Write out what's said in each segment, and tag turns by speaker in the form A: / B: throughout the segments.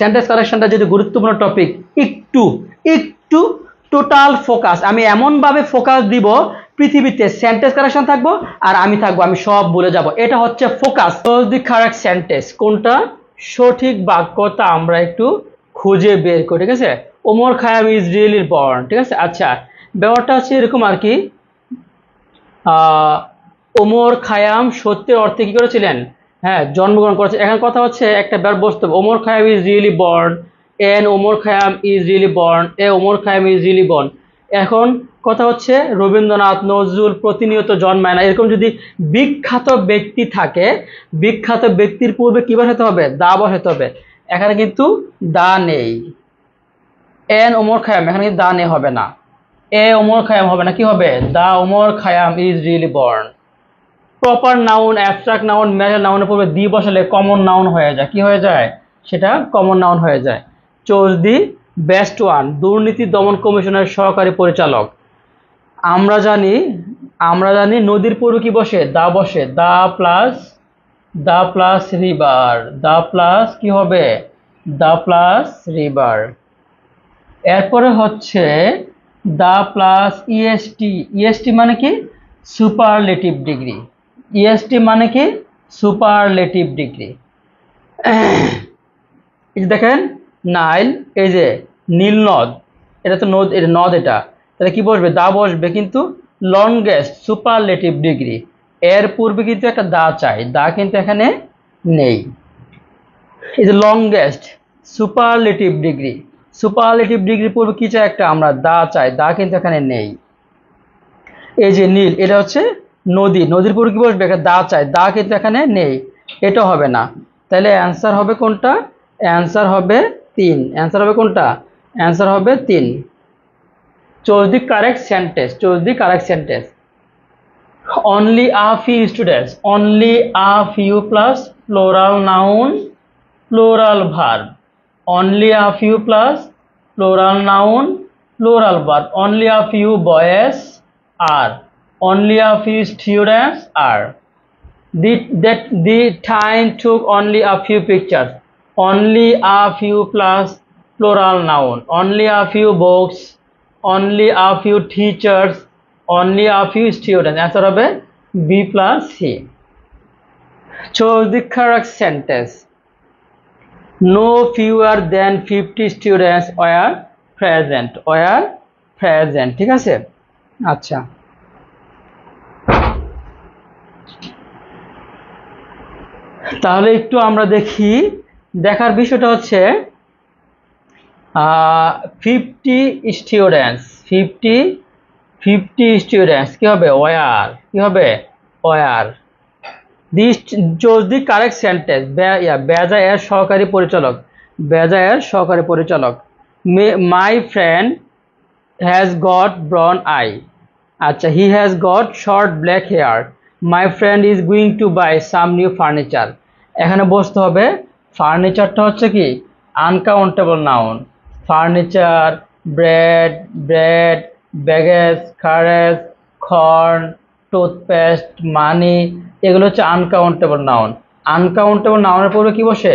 A: Sentence কারেকশনটা যদি গুরুত্বপূর্ণ টপিক একটু একটু টোটাল ফোকাস আমি এমনভাবে ফোকাস দিব, পৃথিবীতে সেন্টেন্স কারেকশন থাকব আর আমি থাকব, আমি সব বলে যাব। এটা হচ্ছে ফোকাস দি কারেক্ট সেন্টেন্স কোনটা? সঠিক বাক্যটা আমরা একটু খুঁজে বের করি, ঠিক আছে? Omar Khayyam is really born ঠিক আছে? আচ্ছা ব্যাপারটা হচ্ছে এরকম আর কি। ওমর খায়াম সত্যের অর্থে কি করেছিলেন? হ্যাঁ জন্মগ্রহণ করেছে। এখন কথা হচ্ছে একটা ব্যাপার, বস্তু Omar Khayyam is really born an Omar Khayyam is really born a Omar Khayyam is really born এখন কথা হচ্ছে রবীন্দ্রনাথ নজরুল প্রতিনিয়ত জন্মায় না। এরকম যদি বিখ্যাত ব্যক্তি থাকে, বিখ্যাত ব্যক্তির পূর্বে কি বসাতে হবে? দা বসাতে হবে। এখানে কিন্তু দা নেই। এন ওমর খায়াম, এখানে কিন্তু দা নেই, হবে না। এ ওমর খায়াম হবে না, কি হবে? The Omar Khayyam is really born proper noun abstract noun matter নাউনের পূর্বে দি বসালে কমন নাউন হয়ে যায়। কি হয়ে যায়? সেটা কমন নাউন হয়ে যায়। চোজ দি বেস্ট ওয়ান দুর্নীতি দমন কমিশনের সহকারী পরিচালক। আমরা জানি আমরা জানি নদীর পূর্বে কি বসে? দা বসে। The plus the plus river the plus কি হবে? দা প্লাস রিভার এরপরে হচ্ছে দা প্লাস ইএসটি ইএসটি মানে কি? সুপারলেটিভ ডিগ্রি ইএসটি মানে কি? সুপারলেটিভ ডিগ্রি এই যে দেখেন নাইল এই যে নীল নদ এটা তো নদ এটা নদ এটা। তাহলে কি বসবে? দা বসবে কিন্তু লংগেস্ট সুপারলেটিভ ডিগ্রি এর পূর্বে কিন্তু একটা দা চাই দা কিন্তু এখানে নেই। এই যে longest superlative degree superlative degree পূর্বে কি চাই একটা আমরা? দা চাই দা কিন্তু এখানে নেই। এই যে নীল এটা হচ্ছে নদী, নদীর পূর্বে কি বসবে? দা চাই। দা কিন্তু এখানে নেই। এটা হবে না। তাহলে অ্যান্সার হবে কোনটা? অ্যান্সার হবে তিন। অ্যান্সার হবে কোনটা? অ্যান্সার হবে তিন। Choose the correct sentence choose the correct sentence only a few students, only a few plus plural noun, plural verb only a few plus plural noun plural verb only a few boys are only a few students are the that the time took only a few pictures only a few plus plural noun only a few books only a few teachers only a few students answer হবে b plus c choose the correct sentence no fewer than 50 students were present were present ঠিক আছে আচ্ছা তাহলে একটু আমরা দেখি। দেখার বিষয়টা হচ্ছে fifty students fifty fifty students কী হবে? ওয়ার, কি হবে? Were. This choose the correct sentence বেজা এর সহকারী পরিচালক বেজা এর সহকারী পরিচালক। My friend has got brown eye আচ্ছা he has got short black hair my friend is going to buy some new furniture এখানে বসতে হবে। ফার্নিচারটা হচ্ছে কি? Uncountable noun furniture bread bread baggage খারেজ খর্ন toothpaste money এগুলো হচ্ছে আনকাউন্টেবল নাউন আনকাউন্টেবল নাউনের পূর্বে কি বসে?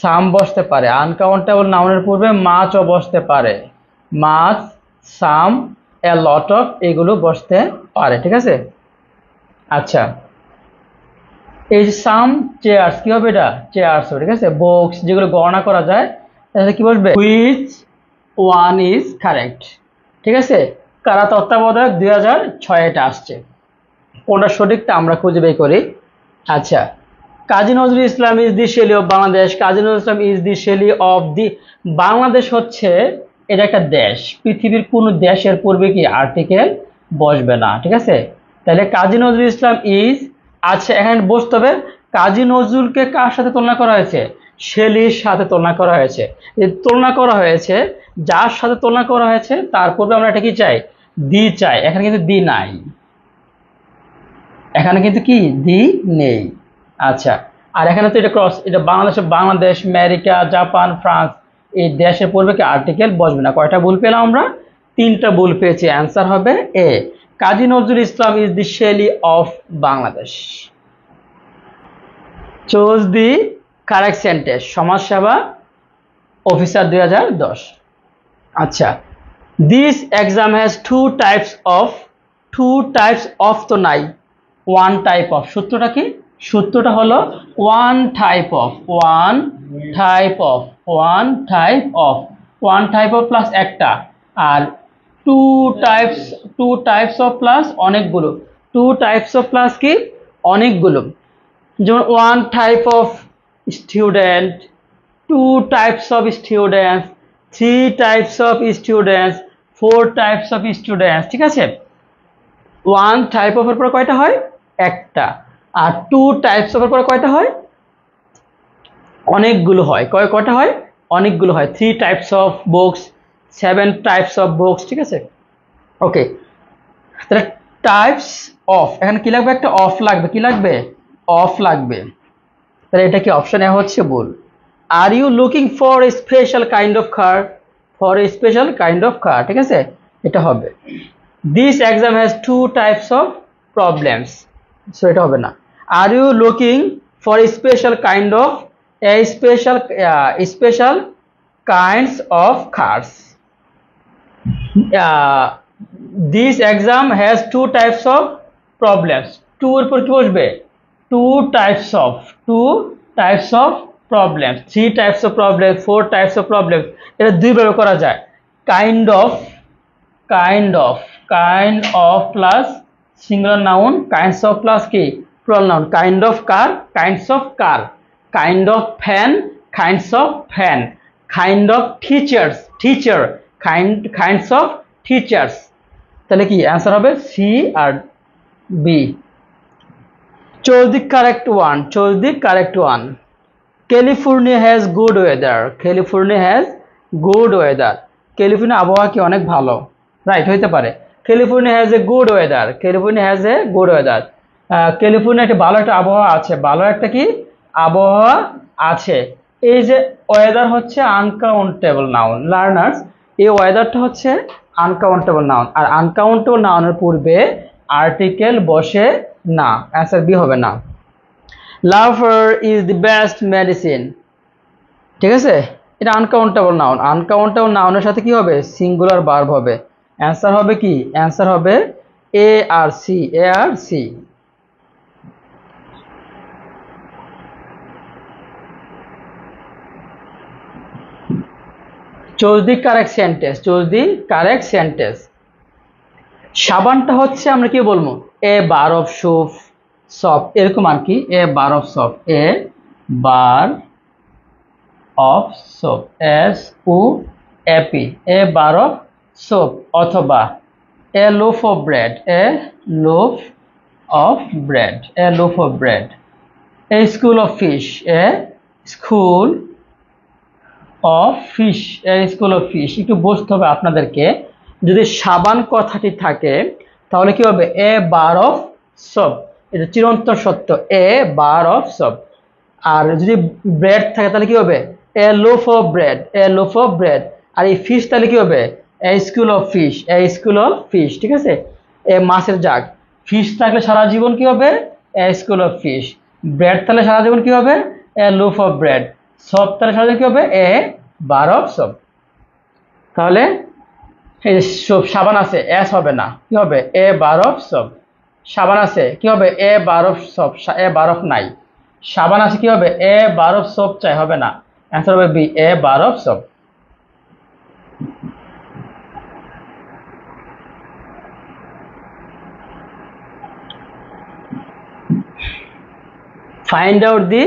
A: সাম বসতে পারে। আনকাউন্টেবল নাউনের পূর্বে মাছও বসতে পারে। মাছ সাম এ লট অফ এগুলো বসতে পারে। ঠিক আছে? আচ্ছা। এই যে সাম চেয়ার্স কি হবে এটা? চেয়ার্স ঠিক আছে? বক্স যেগুলো গণনা করা যায়, তাহলে কি বলবে? হুইচ ওয়ান ইজ কারেক্ট ঠিক আছে? কারা তত্ত্বাবধায়ক? দুই হাজার ছয় এটা আসছে। কোনটা সঠিক তা আমরা খুঁজে বের করি। আচ্ছা। Kazi Nazrul Islam is the Shelley of Bangladesh Kazi Nazrul Islam is the Shelley of the Bangladesh হচ্ছে এটা একটা দেশ। পৃথিবীর কোন দেশের পূর্বে কি আর্টিকেল বসবে না, ঠিক আছে? তাহলে কাজী নজরুল ইসলাম ইজ আচ্ছা এখানে বসতে হবে, কাজী নজরুলকে কার সাথে তুলনা করা হয়েছে? শেলির সাথে তুলনা করা হয়েছে। তুলনা করা হয়েছে, যার সাথে তুলনা করা হয়েছে, তার পূর্বে আমরা এটা কি চাই? দি চাই। এখানে কিন্তু দি নাই। এখানে কিন্তু কি? দি নেই। আচ্ছা আর এখানে তো এটা ক্রস এটা বাংলাদেশে, বাংলাদেশ, আমেরিকা, জাপান, ফ্রান্স, এই দেশের পূর্বে কি আর্টিকেল বসবে না? কয়টা ভুল পেলাম আমরা? তিনটা ভুল পেয়েছি। অ্যান্সার হবে A Kazi Nazrul Islam is the Shelley of Bangladesh choose the correct sentence সমাজসেবা অফিসার দুই হাজার দশ। আচ্ছা this exam has two types of two types of তো নাই ওয়ান টাইপ অফ সূত্রটা কি? সূত্রটা হলো one type of one type of one type of one type of plus একটা, আর two types two types of plus অনেকগুলো two types of plus কি? অনেকগুলো যেমন one type of student two types of students three types of students four types of students ঠিক আছে? One type অফের পরে কয়টা হয়? একটা। আর টু টাইপস অফের পরে কয়টা হয়? অনেকগুলো হয়। কয় কয়টা হয়? অনেকগুলো হয়। Three types of books seven types of books ঠিক আছে? ওকে তাহলে টাইপস অফ এখানে কি লাগবে? একটা অফ লাগবে। কি লাগবে? অফ লাগবে। তাহলে এটা কি? অপশন এ হচ্ছে ভুল। Are you looking for a special kind of car for a special kind of car ঠিক আছে? এটা হবে। This exam has two types of problems so এটা হবে না। Are you looking for a special kind of a special special kinds of cars this exam has two types of problems two এর পর কি বসবে? Two types of two types of problem three types of problem four types of problem এটা দুইভাবে করা যায়। Kind of kind of kind of plus singular noun kinds of plus কি? Plural noun kind of car kinds of car kind of fan kinds of fan kind of teachers teacher kind kinds of teachers তাহলে কি answer হবে C R B chose the correct one chose the correct one. California has good weather California has good weather California আবহাওয়া কি অনেক ভালো? Right হইতে পারে। California has a good weather California has a good weather California একটা ভালো একটা আবহাওয়া আছে। ভালো একটা কি? আবহাওয়া আছে। এই যে ওয়েদার হচ্ছে আনকাউন্টেবল নাউন লার্নার্স এই ওয়েদারটা হচ্ছে আনকাউন্টেবল নাউন আর আনকাউন্টেবল নাউনের পূর্বে আর্টিকেল বসে না অ্যান্সার বি হবে না। Lover is the best medicine ঠিক আছে? এটা আনকাউন্টেবল নাউন আনকাউন্টেবল নাউনের সাথে কি হবে? সিঙ্গুলার বার্ব হবে। অ্যান্সার হবে কি? অ্যান্সার হবে এ আর C A R C choose the correct sentence choose the correct sentence সাবানটা হচ্ছে আমরা কি বলব? A bar of soap soap এরকম আর কি? A bar of soap a bar of soap S O A P a bar of soap অথবা a loaf of bread a loaf of bread a loaf of bread a school of fish a school of fish school of fish একটু বুঝতে হবে আপনাদেরকে। যদি সাবান কথাটি থাকে, তাহলে কি হবে? এ বার অফ সব এটা চিরন্তন সত্য। এ বার অফ সব আর যদি ব্রেড থাকে, তাহলে কি হবে? A loaf of bread a loaf of bread আর এই ফিশ তাহলে কি হবে? A school of fish a school of fish ঠিক আছে? এ মাছের জাগ। ফিশ থাকলে সারা জীবন কি হবে? A school of fish bread তাহলে সারা জীবন কি হবে? এ লোফ অফ ব্রেড সব তাহলে সারা জীবন কি হবে? এ, বার, সব। তাহলে এই যে সব সাবান আছে, এস হবে না। কি হবে? এ, বার, সব। সাবান আছে, কি হবে? এ, বার, সব। এ, বার নাই। সাবান আছে, কি হবে? এ, বার, সব চাই, হবে না। অ্যান্সার হবে বি, এ, বার, সব। Find out the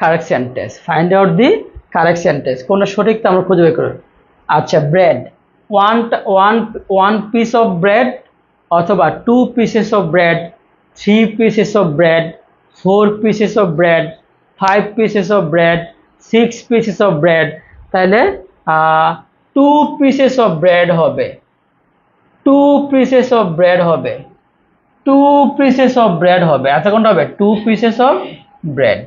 A: correct sentence find out the correct sentence সঠিক তা আমরা খুঁজে বের করব। আচ্ছা bread one one one piece of bread অথবা two pieces of bread three pieces of bread four pieces of bread five pieces of bread six pieces of bread তাহলে two pieces of bread হবে। Two pieces of bread হবে। Two pieces of bread হবে। কোনটা হবে। Two pieces of bread